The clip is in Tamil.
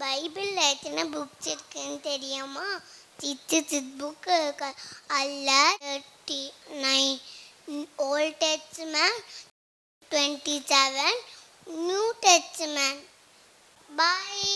பைபிளில் எத்தனை புக்ஸ் இருக்குன்னு தெரியுமா? சித்து சித் புக்கு அல்ல thirty nine old man twenty seven new testament பாய்